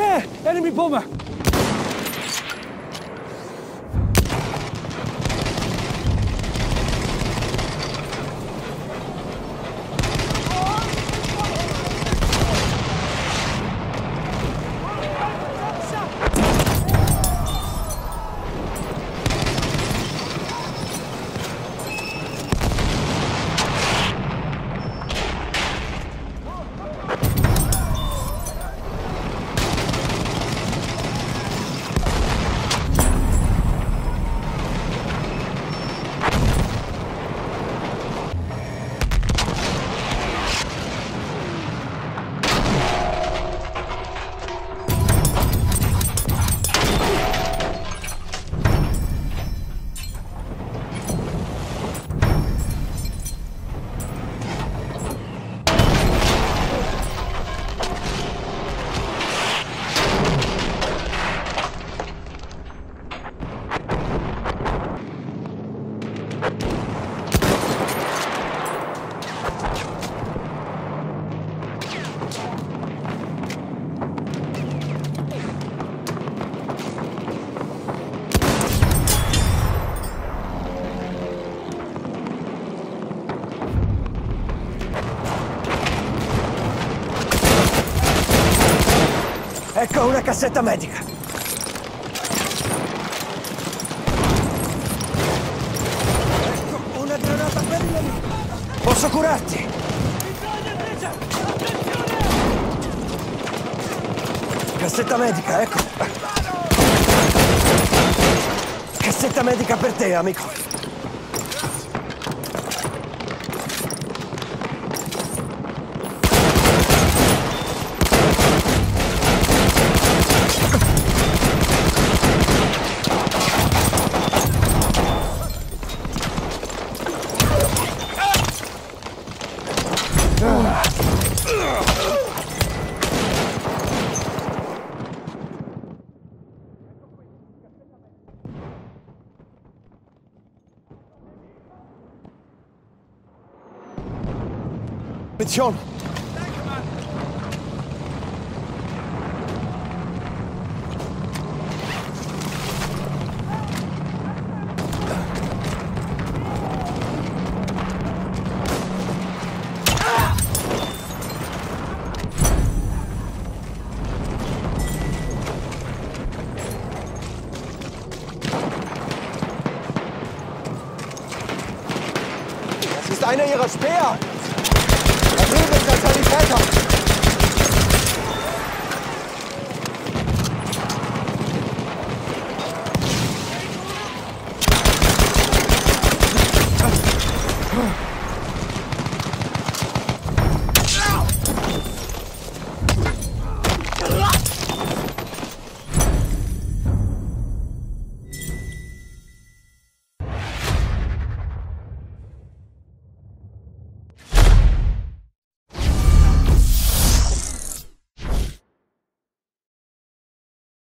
There! Enemy bomber! Ecco una cassetta medica. Ecco una granata per il nemico. Posso curarti? Cassetta medica, ecco. Cassetta medica per te, amico. Mission. Einer ihrer Speer. Da drüben ist der Sanitäter.